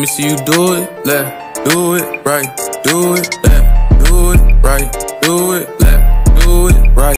Let me see you do it left, do it right, do it left.